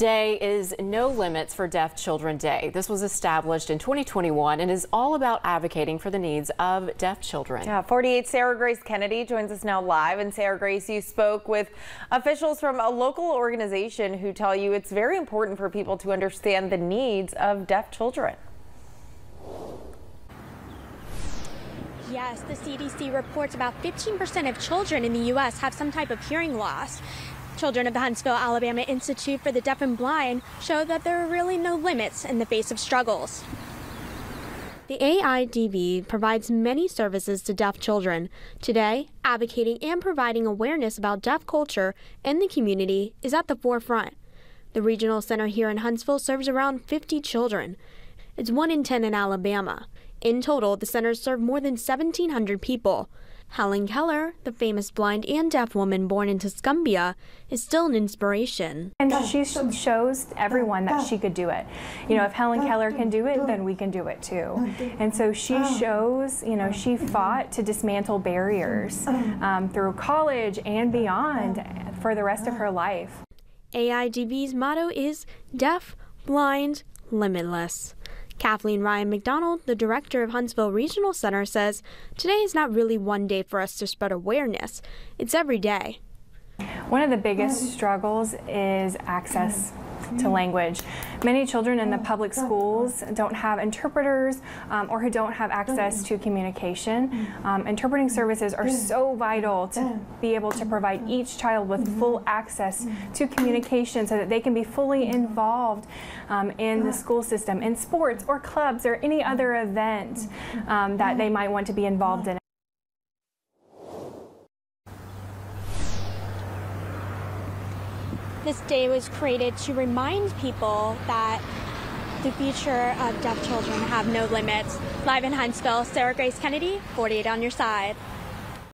Day is No Limits for Deaf Children Day. This was established in 2021 and is all about advocating for the needs of deaf children. Yeah, 48 Sarah Grace Kennedy joins us now live. And Sarah Grace, you spoke with officials from a local organization who tell you it's very important for people to understand the needs of deaf children. Yes, the CDC reports about 15% of children in the U.S. have some type of hearing loss. Children of the Huntsville, Alabama Institute for the Deaf and Blind show that there are really no limits in the face of struggles. The AIDB provides many services to deaf children. Today, advocating and providing awareness about deaf culture in the community is at the forefront. The regional center here in Huntsville serves around 50 children. It's 1 in 10 in Alabama. In total, the centers serve more than 1,700 people. Helen Keller, the famous blind and deaf woman born in Tuscumbia, is still an inspiration. And she shows everyone that she could do it. You know, if Helen Keller can do it, then we can do it too. And so she shows, you know, she fought to dismantle barriers um, through college and beyond for the rest of her life. AIDB's motto is Deaf, Blind, Limitless. Kathleen Ryan McDonald, the director of Huntsville Regional Center, says today is not really one day for us to spread awareness, it's every day. One of the biggest struggles is access to language. Many children in the public schools don't have interpreters um, or who don't have access to communication. Um, interpreting services are so vital to be able to provide each child with full access to communication so that they can be fully involved um, in the school system, in sports or clubs or any other event um, that they might want to be involved in. This day was created to remind people that the future of deaf children have no limits. Live in Huntsville, Sarah Grace Kennedy, 48 on your side.